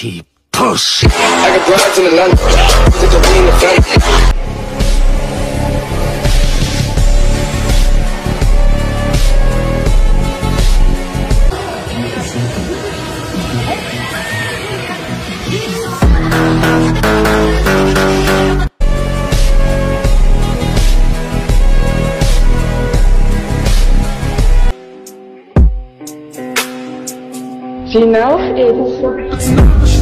Dirty pussy. I got broads in Atlanta. Put the weed in the family. Final is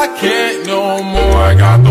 I can't no more. I got the